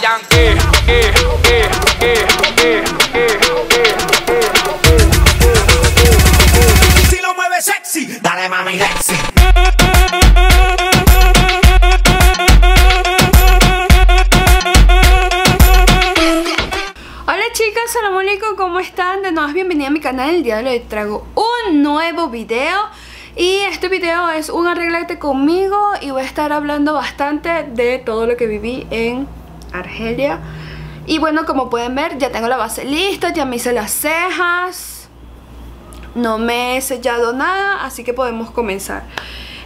Eh. Si lo mueve sexy, dale mami. Hola chicas, salam ¿cómo están? De nuevo, bienvenida a mi canal. El día de hoy traigo un nuevo video. Y este video es un arreglate conmigo y voy a estar hablando bastante de todo lo que viví en Argelia. Y bueno, como pueden ver, ya tengo la base lista, ya me hice las cejas. No me he sellado nada, así que podemos comenzar.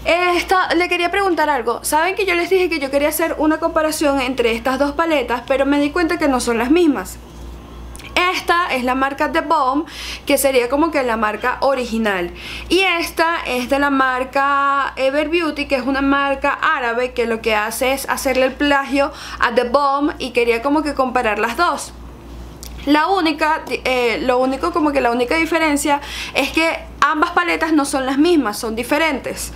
Esta, le quería preguntar algo. Saben que yo les dije que yo quería hacer una comparación entre estas dos paletas, pero me di cuenta que no son las mismas. Esta es la marca The Bomb, que sería como que la marca original. Y esta es de la marca Ever Beauty, que es una marca árabe que lo que hace es hacerle el plagio a The Bomb y quería como que comparar las dos. La única, eh, lo único como que la única diferencia es que ambas paletas no son las mismas, son diferentes.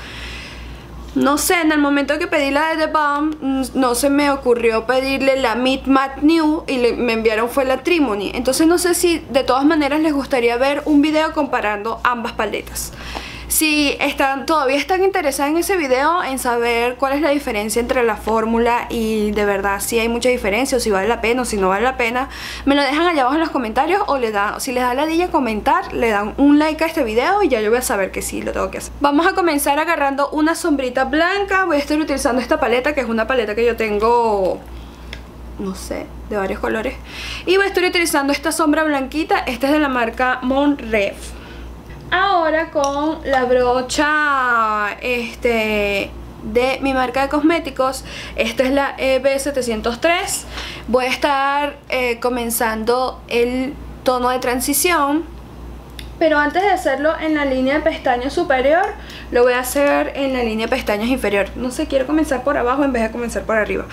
No sé, en el momento que pedí la de The mm, no se me ocurrió pedirle la Meet Matte New y le- me enviaron fue la Trimony. Entonces no sé si de todas maneras les gustaría ver un video comparando ambas paletas. Si están, todavía están interesadas en ese video, en saber cuál es la diferencia entre la fórmula y de verdad si hay mucha diferencia o si vale la pena o si no vale la pena, me lo dejan allá abajo en los comentarios o le dan, si les da la dilla comentar, le dan un like a este video y ya yo voy a saber que sí lo tengo que hacer. Vamos a comenzar agarrando una sombrita blanca, voy a estar utilizando esta paleta que es una paleta que yo tengo no sé, de varios colores. Y voy a estar utilizando esta sombra blanquita, esta es de la marca Monref. Ahora con la brocha este de mi marca de cosméticos, esta es la EB703. Voy a estar eh, comenzando el tono de transición pero antes de hacerlo en la línea de pestañas superior, lo voy a hacer en la línea de pestañas inferior. No sé, quiero comenzar por abajo en vez de comenzar por arriba.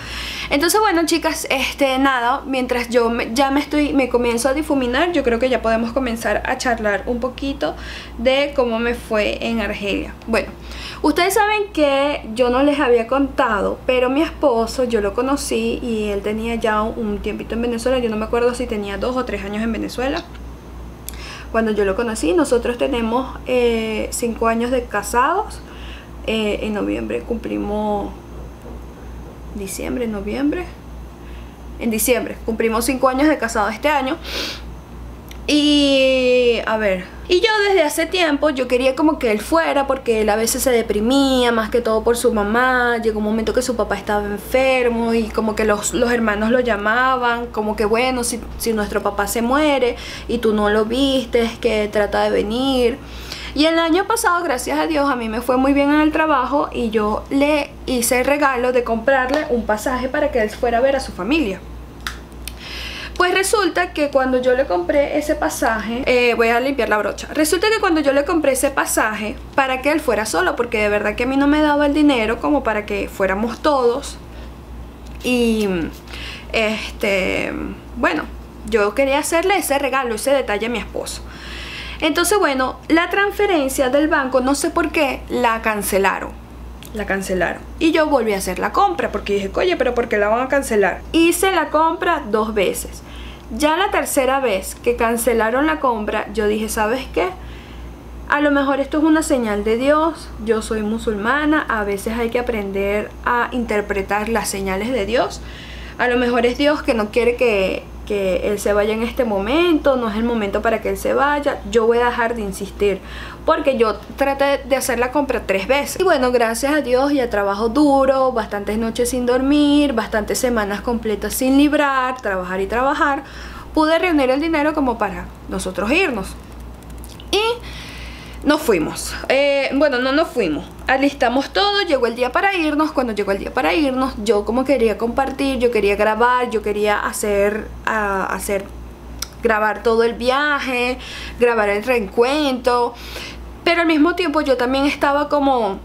Entonces, bueno, chicas, este, nada, mientras yo ya me estoy, me comienzo a difuminar, yo creo que ya podemos comenzar a charlar un poquito de cómo me fue en Argelia. Bueno, ustedes saben que yo no les había contado, pero mi esposo, yo lo conocí y él tenía ya un tiempito en Venezuela. Yo no me acuerdo si tenía dos o tres años en Venezuela cuando yo lo conocí. Nosotros tenemos eh, cinco años de casados. Eh, en noviembre cumplimos... Diciembre, noviembre. En diciembre cumplimos cinco años de casados este año. Y a ver, y yo desde hace tiempo yo quería como que él fuera porque él a veces se deprimía, más que todo por su mamá. Llegó un momento que su papá estaba enfermo y como que los, los hermanos lo llamaban, como que bueno, si, si nuestro papá se muere y tú no lo viste, que trata de venir. Y el año pasado, gracias a Dios, a mí me fue muy bien en el trabajo y yo le hice el regalo de comprarle un pasaje para que él fuera a ver a su familia. Pues resulta que cuando yo le compré ese pasaje, eh, voy a limpiar la brocha. Resulta que cuando yo le compré ese pasaje para que él fuera solo, porque de verdad que a mí no me daba el dinero como para que fuéramos todos. Y este, bueno, yo quería hacerle ese regalo, ese detalle a mi esposo. Entonces, bueno, la transferencia del banco, no sé por qué, la cancelaron. La cancelaron. Y yo volví a hacer la compra porque dije, oye, pero ¿por qué la van a cancelar? Hice la compra dos veces. Ya la tercera vez que cancelaron la compra, yo dije, ¿sabes qué? A lo mejor esto es una señal de Dios. Yo soy musulmana. A veces hay que aprender a interpretar las señales de Dios. A lo mejor es Dios que no quiere que, que Él se vaya en este momento. No es el momento para que Él se vaya. Yo voy a dejar de insistir. Porque yo traté de hacer la compra tres veces. Y bueno, gracias a Dios y a trabajo duro, bastantes noches sin dormir, bastantes semanas completas sin librar, trabajar y trabajar, pude reunir el dinero como para nosotros irnos. Y nos fuimos. Eh, bueno, no nos fuimos. Alistamos todo, llegó el día para irnos. Cuando llegó el día para irnos, yo como quería compartir, yo quería grabar, yo quería hacer, hacer, grabar todo el viaje, grabar el reencuentro. Pero al mismo tiempo yo también estaba como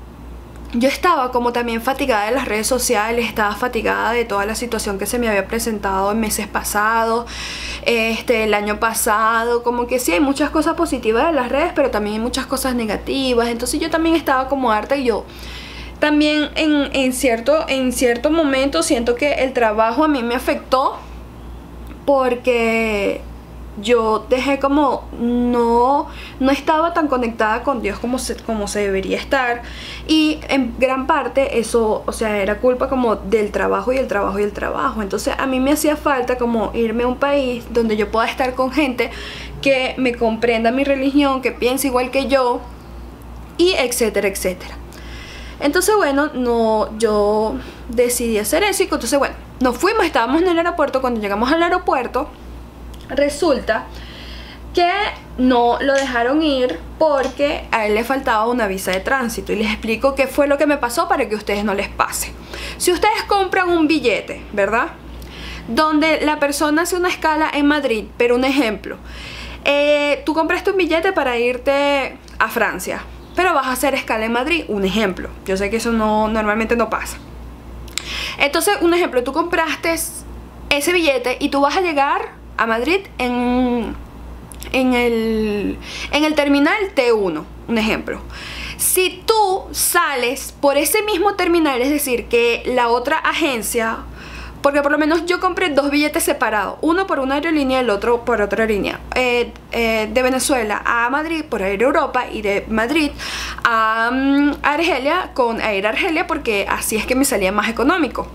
yo estaba como también fatigada de las redes sociales, estaba fatigada de toda la situación que se me había presentado en meses pasados, este, el año pasado, como que sí hay muchas cosas positivas de las redes, pero también hay muchas cosas negativas, entonces yo también estaba como harta y yo también en, en cierto, en cierto momento siento que el trabajo a mí me afectó porque yo dejé como no, no estaba tan conectada con Dios como se, como se debería estar y en gran parte eso, o sea, era culpa como del trabajo y el trabajo y el trabajo. Entonces a mí me hacía falta como irme a un país donde yo pueda estar con gente que me comprenda mi religión, que piense igual que yo y etcétera, etcétera. Entonces, bueno, no, yo decidí hacer eso y entonces, bueno, nos fuimos, estábamos en el aeropuerto, cuando llegamos al aeropuerto, resulta que no lo dejaron ir porque a él le faltaba una visa de tránsito y les explico qué fue lo que me pasó para que a ustedes no les pase. Si ustedes compran un billete, ¿verdad? Donde la persona hace una escala en Madrid, pero un ejemplo, eh, tú compraste un billete para irte a Francia, pero vas a hacer escala en Madrid, un ejemplo. Yo sé que eso no normalmente no pasa. Entonces, un ejemplo, tú compraste ese billete y tú vas a llegar a Madrid en, en, el, en el terminal T1, un ejemplo. Si tú sales por ese mismo terminal, es decir, que la otra agencia porque por lo menos yo compré dos billetes separados, uno por una aerolínea y el otro por otra aerolínea. Eh, eh, de Venezuela a Madrid por Air Europa y de Madrid a mm, Argelia con Air Argelia porque así es que me salía más económico.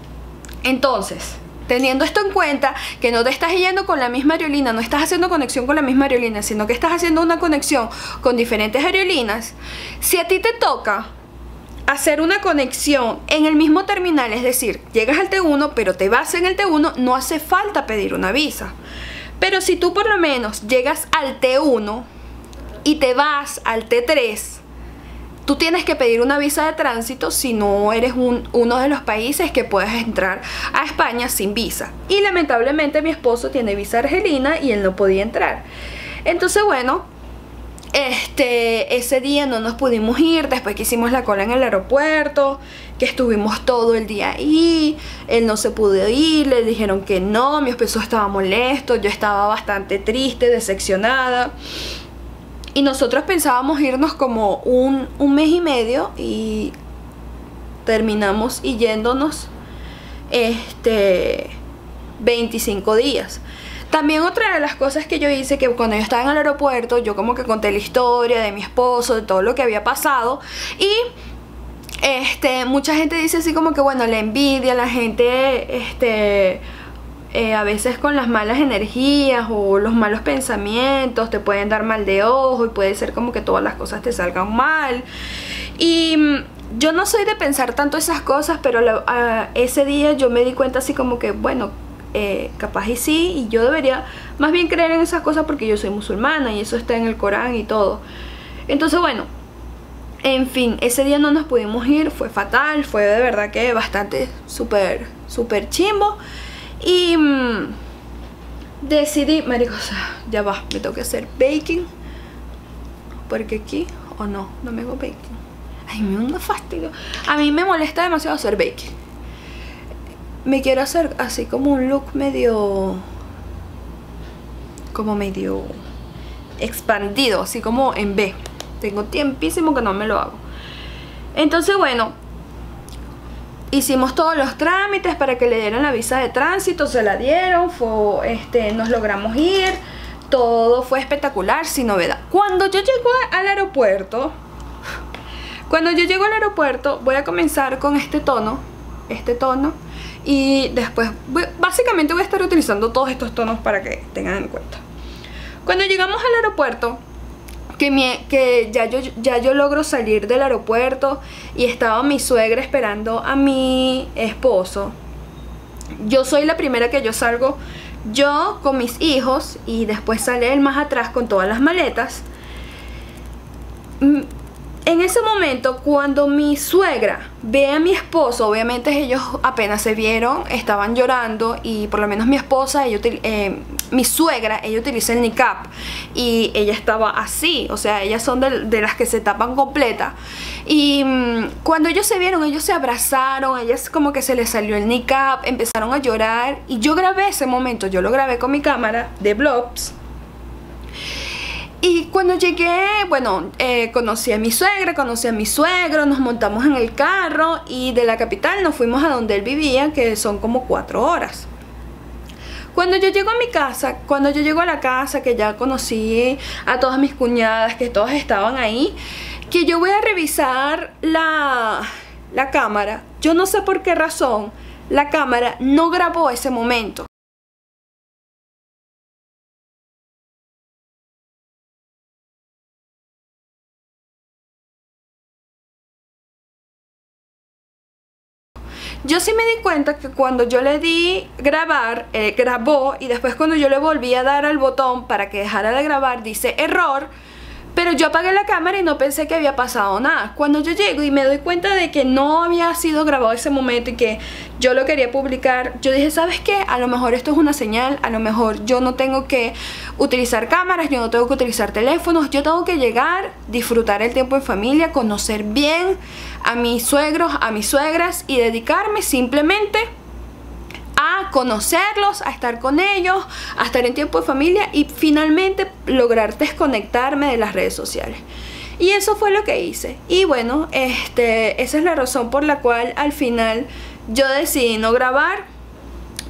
Entonces, teniendo esto en cuenta, que no te estás yendo con la misma aerolínea, no estás haciendo conexión con la misma aerolínea, sino que estás haciendo una conexión con diferentes aerolíneas, si a ti te toca hacer una conexión en el mismo terminal, es decir, llegas al T1 pero te vas en el T1, no hace falta pedir una visa. Pero si tú por lo menos llegas al T1 y te vas al T3, tú tienes que pedir una visa de tránsito si no eres uno de los países que puedes entrar a España sin visa. Y lamentablemente mi esposo tiene visa argelina y él no podía entrar. Entonces bueno, este, ese día no nos pudimos ir, después que hicimos la cola en el aeropuerto, que estuvimos todo el día ahí, él no se pudo ir, le dijeron que no, mi esposo estaba molesto, yo estaba bastante triste, decepcionada. Y nosotros pensábamos irnos como un, un mes y medio y terminamos yéndonos este 25 días. También otra de las cosas que yo hice, que cuando yo estaba en el aeropuerto, yo como que conté la historia de mi esposo, de todo lo que había pasado y este, mucha gente dice así como que bueno, la envidia, la gente, este, eh, a veces con las malas energías o los malos pensamientos te pueden dar mal de ojo y puede ser como que todas las cosas te salgan mal. Y mm, yo no soy de pensar tanto esas cosas, pero ese día yo me di cuenta así como que, bueno, eh, capaz y sí, y yo debería más bien creer en esas cosas porque yo soy musulmana y eso está en el Corán y todo. Entonces, bueno, en fin, ese día no nos pudimos ir, fue fatal, fue de verdad que bastante súper, súper chimbo. Y mm, decidí, maricosa, ya va, me tengo que hacer baking. Porque aquí, o no, no me hago baking. Ay, me da fastidio. A mí me molesta demasiado hacer baking me quiero hacer así como un look medio como medio expandido así como en B tengo tiempísimo que no me lo hago entonces bueno hicimos todos los trámites para que le dieran la visa de tránsito se la dieron este, nos logramos ir todo fue espectacular sin novedad cuando yo llego al aeropuerto cuando yo llego al aeropuerto voy a comenzar con este tono este tono y después, básicamente voy a estar utilizando todos estos tonos para que tengan en cuenta. Cuando llegamos al aeropuerto, que, que ya, yo, ya yo logro salir del aeropuerto y estaba mi suegra esperando a mi esposo. Yo soy la primera que yo salgo, yo con mis hijos y después sale él más atrás con todas las maletas. En ese momento, cuando mi suegra ve a mi esposo, obviamente ellos apenas se vieron, estaban llorando y por lo menos mi esposa, eh, mi suegra, ella utiliza el niqab y ella estaba así, o sea, ellas son de, las que se tapan completa. Y mm, cuando ellos se vieron, ellos se abrazaron, ellas como que se les salió el niqab, empezaron a llorar y yo grabé ese momento, yo lo grabé con mi cámara de vlogs Y cuando llegué, bueno, eh, conocí a mi suegra, conocí a mi suegro, nos montamos en el carro y de la capital nos fuimos a donde él vivía, que son como cuatro horas. Cuando yo llego a mi casa, cuando yo llego a la casa, que ya conocí a todas mis cuñadas, que todas estaban ahí, que yo voy a revisar la, la cámara, yo no sé por qué razón, la cámara no grabó ese momento. Yo sí me di cuenta que cuando yo le di grabar, eh, grabó y después cuando yo le volví a dar al botón para que dejara de grabar dice error pero yo apagué la cámara y no pensé que había pasado nada. Cuando yo llego y me doy cuenta de que no había sido grabado ese momento y que yo lo quería publicar, yo dije, ¿sabes qué? A lo mejor esto es una señal, a lo mejor yo no tengo que utilizar cámaras, yo no tengo que utilizar teléfonos, yo tengo que llegar, disfrutar el tiempo en familia, conocer bien a mis suegros, a mis suegras y dedicarme simplemente a conocerlos, a estar con ellos, a estar en tiempo de familia y finalmente lograr desconectarme de las redes sociales. Y eso fue lo que hice. Y bueno, este, esa es la razón por la cual al final yo decidí no grabar.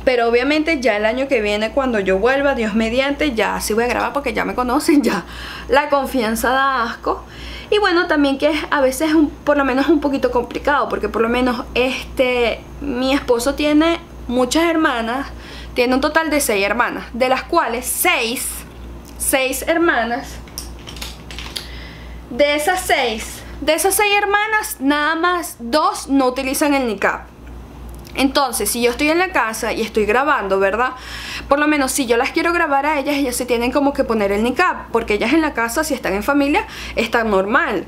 Pero obviamente ya el año que viene cuando yo vuelva, Dios mediante, ya sí voy a grabar porque ya me conocen, ya la confianza da asco. Y bueno, también que a veces por lo menos un poquito complicado porque por lo menos este mi esposo tiene muchas hermanas, tiene un total de seis hermanas, de las cuales seis, seis hermanas, de esas seis, de esas seis hermanas, nada más dos no utilizan el niqab. Entonces, si yo estoy en la casa y estoy grabando, ¿verdad? Por lo menos si yo las quiero grabar a ellas, ellas se tienen como que poner el niqab, porque ellas en la casa, si están en familia, están normal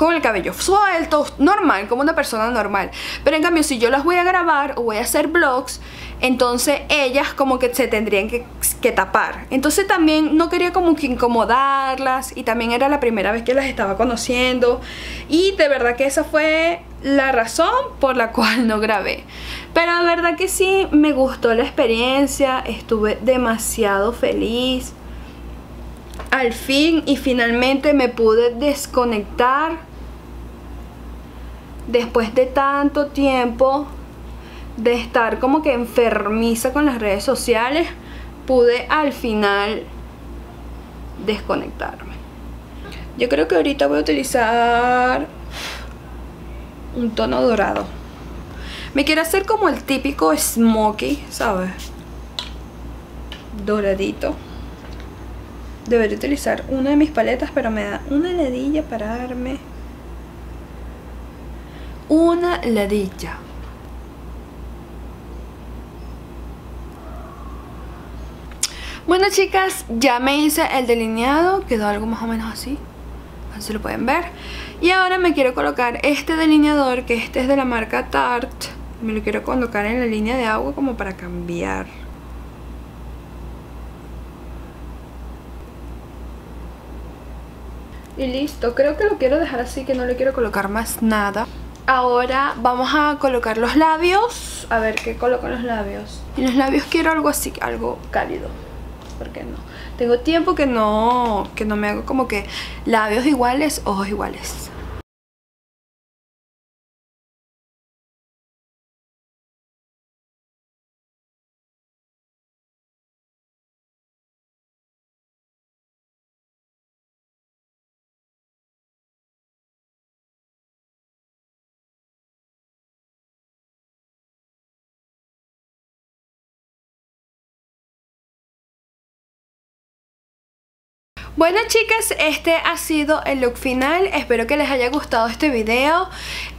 con el cabello suelto, normal, como una persona normal. Pero en cambio, si yo las voy a grabar o voy a hacer vlogs, entonces ellas como que se tendrían que, tapar. Entonces también no quería como que incomodarlas y también era la primera vez que las estaba conociendo. Y de verdad que esa fue la razón por la cual no grabé. Pero de verdad que sí, me gustó la experiencia, estuve demasiado feliz. Al fin y finalmente me pude desconectar después de tanto tiempo de estar como que enfermiza con las redes sociales, pude al final desconectarme. Yo creo que ahorita voy a utilizar un tono dorado. Me quiero hacer como el típico smokey, ¿sabes? Doradito. Debería utilizar una de mis paletas, pero me da una ladilla para darme una ladilla. Bueno chicas, ya me hice el delineado, quedó algo más o menos así, así lo pueden ver. Y ahora me quiero colocar este delineador, que este es de la marca Tarte. Me lo quiero colocar en la línea de agua como para cambiar. Y listo, creo que lo quiero dejar así, que no le quiero colocar más nada. Ahora vamos a colocar los labios. A ver, ¿qué coloco en los labios? En los labios quiero algo así, algo cálido. ¿Por qué no? Tengo tiempo que no, que no me hago como que labios iguales, ojos iguales. Bueno chicas, este ha sido el look final, espero que les haya gustado este video.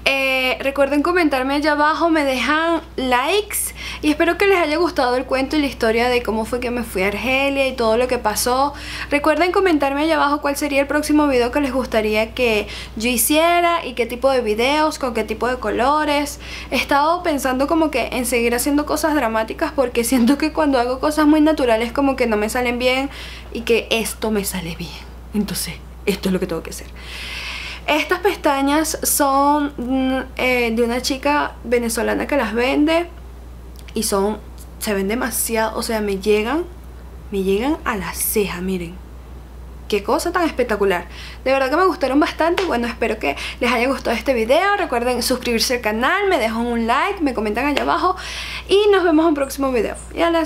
Eh, Recuerden comentarme allá abajo, me dejan likes Y espero que les haya gustado el cuento y la historia de cómo fue que me fui a Argelia y todo lo que pasó. Recuerden comentarme allá abajo cuál sería el próximo video que les gustaría que yo hiciera Y qué tipo de videos, con qué tipo de colores. He estado pensando como que en seguir haciendo cosas dramáticas Porque siento que cuando hago cosas muy naturales como que no me salen bien Y que esto me sale bien. Entonces, esto es lo que tengo que hacer. Estas pestañas son mm, eh, de una chica venezolana que las vende y son, se ven demasiado, o sea, me llegan, me llegan a la ceja, miren. qué cosa tan espectacular. De verdad que me gustaron bastante. Bueno, espero que les haya gustado este video. Recuerden suscribirse al canal, me dejan un like, me comentan allá abajo. Y nos vemos en un próximo video. Y a la.